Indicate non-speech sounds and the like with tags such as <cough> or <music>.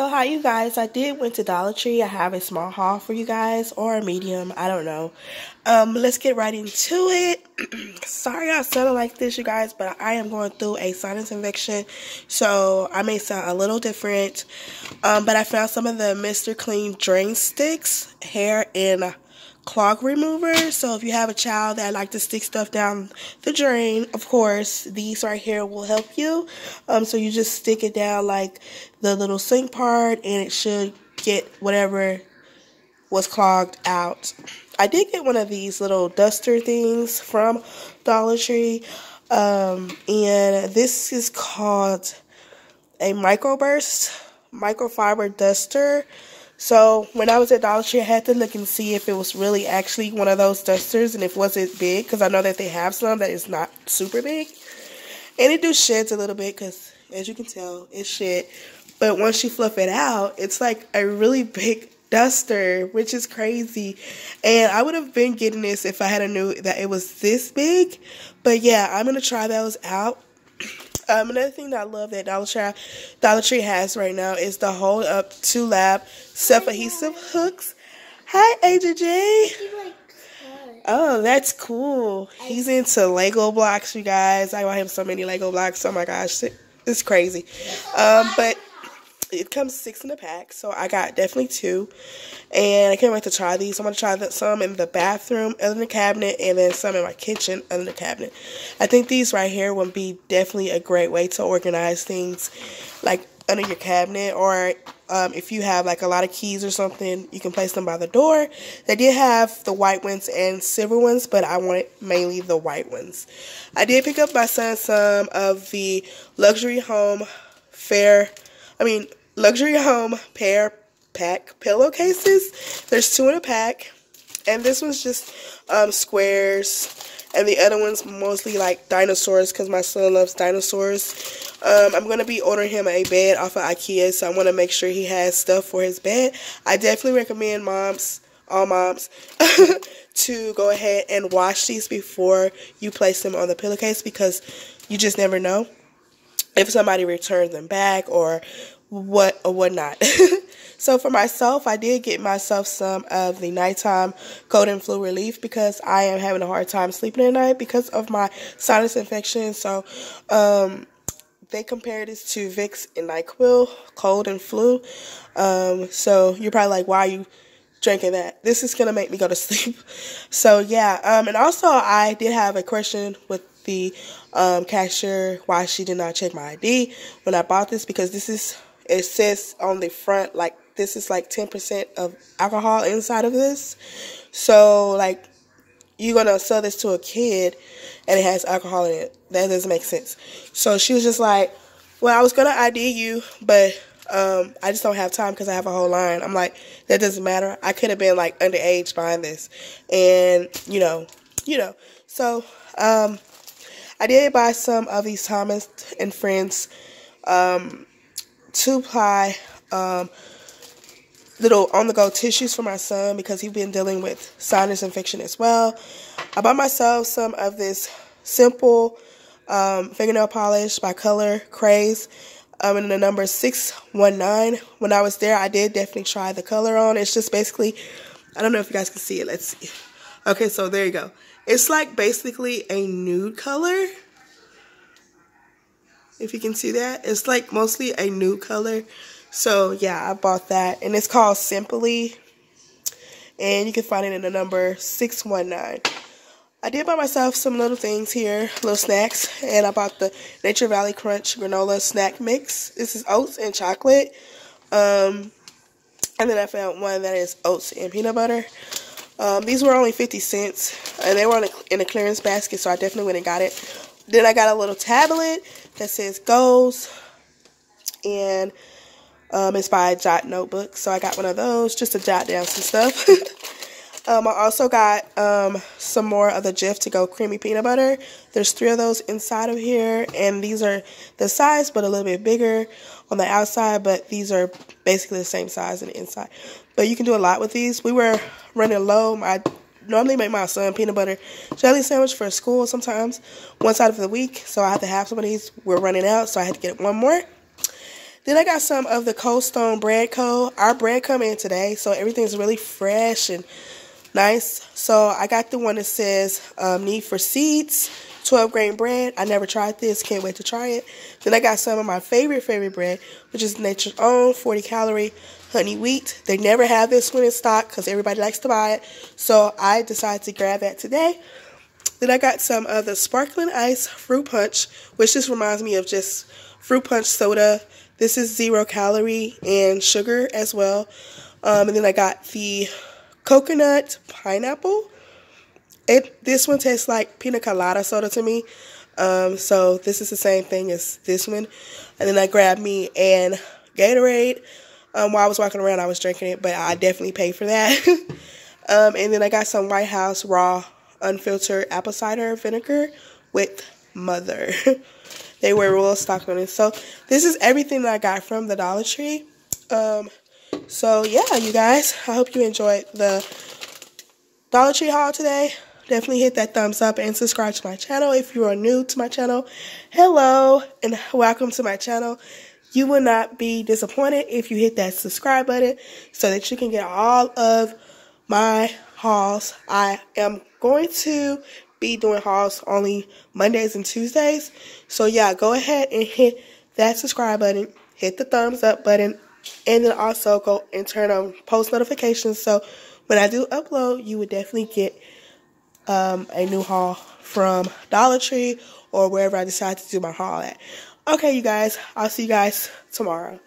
So hi you guys, I did went to Dollar Tree. I have a small haul for you guys or a medium, I don't know. Um, let's get right into it. <clears throat> Sorry I sounded like this you guys, but I am going through a sinus infection, so I may sound a little different. Um, but I found some of the Mr. Clean drain sticks, hair and clog remover. So if you have a child that like to stick stuff down the drain, of course, these right here will help you. Um, so you just stick it down like the little sink part and it should get whatever was clogged out. I did get one of these little duster things from Dollar Tree. Um, and this is called a microburst microfiber duster. So when I was at Dollar Tree, I had to look and see if it was really actually one of those dusters and if it was it big because I know that they have some that is not super big. And it do sheds a little bit because as you can tell, it's shed. But once you fluff it out, it's like a really big duster, which is crazy. And I would have been getting this if I had a knew that it was this big. But yeah, I'm going to try those out. Um, another thing that I love that Dollar Tree, Dollar Tree has right now is the Hold Up 2 Lab self adhesive hooks. Hi, Agent J. Oh, that's cool. He's into Lego blocks, you guys. I want him so many Lego blocks. Oh my gosh, it's crazy. Um, but it comes six in a pack, so I got definitely two, and I can't wait to try these. I'm gonna try some in the bathroom under the cabinet, and then some in my kitchen under the cabinet. I think these right here would be definitely a great way to organize things, like under your cabinet, or um, if you have like a lot of keys or something, you can place them by the door. They did have the white ones and silver ones, but I wanted mainly the white ones. I did pick up my son some of the luxury home fair. I mean, luxury home pair pack pillowcases. There's two in a pack, and this one's just um, squares, and the other one's mostly like dinosaurs because my son loves dinosaurs. Um, I'm gonna be ordering him a bed off of IKEA, so I want to make sure he has stuff for his bed. I definitely recommend moms, all moms, <laughs> to go ahead and wash these before you place them on the pillowcase because you just never know if somebody returns them back or what or whatnot. <laughs> so for myself, I did get myself some of the nighttime cold and flu relief because I am having a hard time sleeping at night because of my sinus infection. So um, they compared this to Vicks and NyQuil, cold and flu. Um, so you're probably like, why are you drinking that? This is gonna make me go to <laughs> sleep. So yeah, um, and also I did have a question with the um, cashier why she did not check my ID when I bought this because this is it says on the front like this is like 10% of alcohol inside of this. So like you're gonna sell this to a kid and it has alcohol in it. That doesn't make sense. So she was just like, Well, I was gonna ID you, but um, I just don't have time because I have a whole line. I'm like, that doesn't matter. I could have been like underage buying this, and you know, you know. So um, I did buy some of these Thomas and Friends um, two ply um, little on the go tissues for my son because he's been dealing with sinus infection as well. I bought myself some of this simple um, fingernail polish by Color Craze. Um, in the number 619. When I was there, I did definitely try the color on. It's just basically, I don't know if you guys can see it. Let's see. Okay, so there you go. It's like basically a nude color if you can see that. It's like mostly a nude color. So yeah, I bought that. And it's called Simply. And you can find it in the number 619. I did buy myself some little things here, little snacks. And I bought the Nature Valley Crunch granola snack mix. This is oats and chocolate. Um, and then I found one that is oats and peanut butter. Um, these were only 50 cents. And they were in a clearance basket, so I definitely went and got it. Then I got a little tablet that says goals and um, it's by Jot Notebook. So I got one of those just to jot down some stuff. <laughs> um, I also got um, some more of the Jif to go creamy peanut butter. There's three of those inside of here, and these are the size, but a little bit bigger on the outside. But these are basically the same size on the inside. But you can do a lot with these. We were running low. My normally make my son peanut butter jelly sandwich for school sometimes once out of the week. So I have to have some of these. We're running out, so I had to get one more. Then I got some of the Cold Stone bread co. Our bread come in today, so everything's really fresh and nice. So I got the one that says um, need for seeds, 12 grain bread. I never tried this, can't wait to try it. Then I got some of my favorite, favorite bread, which is Nature's Own 40 calorie honey wheat. They never have this one in stock because everybody likes to buy it. So I decided to grab that today. Then I got some of the sparkling ice fruit punch, which just reminds me of just fruit punch soda. This is zero calorie and sugar as well. Um, and then I got the coconut pineapple. It this one tastes like pina colada soda to me. Um, so this is the same thing as this one. And then I grabbed me an Gatorade. Um, while I was walking around, I was drinking it, but I definitely paid for that. <laughs> um, and then I got some White House raw unfiltered apple cider vinegar with mother. <laughs> they were real stocked on it. So this is everything that I got from the Dollar Tree. Um, so yeah, you guys, I hope you enjoyed the Dollar Tree haul today. Definitely hit that thumbs up and subscribe to my channel if you are new to my channel. Hello and welcome to my channel. You will not be disappointed if you hit that subscribe button so that you can get all of my hauls. I am going to be doing hauls only Mondays and Tuesdays. So yeah, go ahead and hit that subscribe button, hit the thumbs up button, and then also go and turn on post notifications. So when I do upload, you would definitely get um, a new haul from Dollar Tree or wherever I decide to do my haul at. Okay, you guys, I'll see you guys tomorrow.